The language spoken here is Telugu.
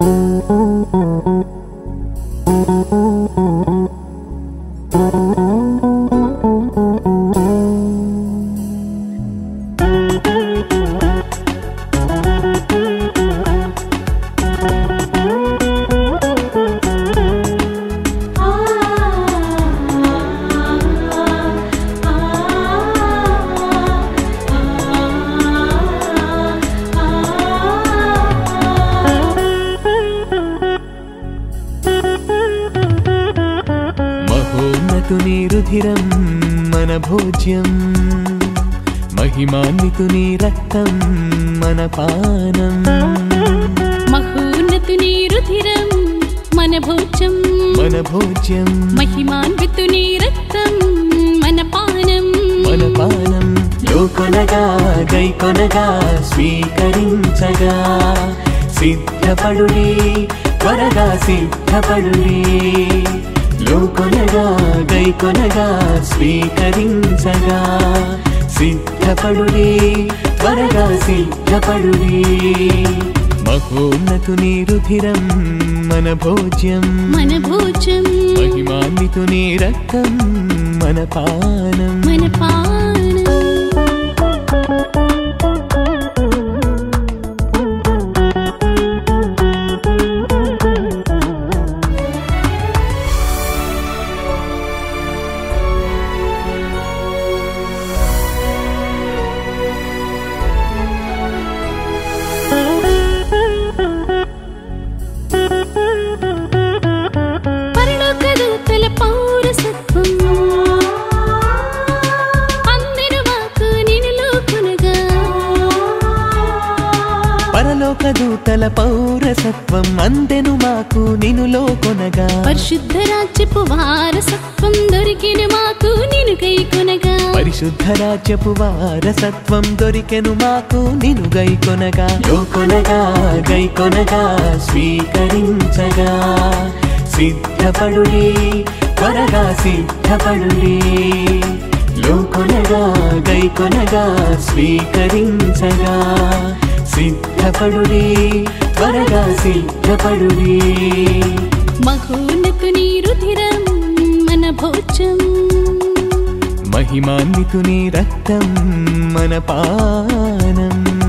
Thank you. మహోన్నతుని రుధిరం మన భోజ్యం. మహిమాన్వితుని రక్తం మన పానం. మహోన్నతుని రుధిరం మన భోజం మన భోజ్యం. మహిమాన్వితుని రక్తం మన పానం. మన పానం. లోకొనగా గైకొనగా స్వీకరించగా. సిద్ధపడుడి త్వరగా సిద్ధపడుడి లోకొనగా గైకొనగా స్వీకరించగా సిద్ధపడుడి త్వరగా సిద్ధపడుడి మహోన్నతుని రుధిరం మన భోజ్యం మన భోజం మహిమాన్వితుని రక్తం మన పానం మన పానం పరలోక దూతల పౌరసత్వం అందెను మాకు నినులో కొనగా పరిశుద్ధ రాజ్యపు వారసత్వం దొరికిన మాకు నిన్ను కై కొనగా పరిశుద్ధ రాజ్యపు వారసత్వం దొరికెను మాకు నిను గై కొనగా లోకొనగా గై కొనగా స్వీకరించగా. సిద్ధపడుడి త్వరగా సిద్ధపడుడి. లోకొనగా గై కొనగా స్వీకరించగా. సిద్ధపడుడి త్వరగా సిద్ధపడుడి. మహోన్నతుని రుధిరం మన భోజం మహిమాన్వితుని రక్తం మన పానం.